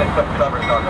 and put covers on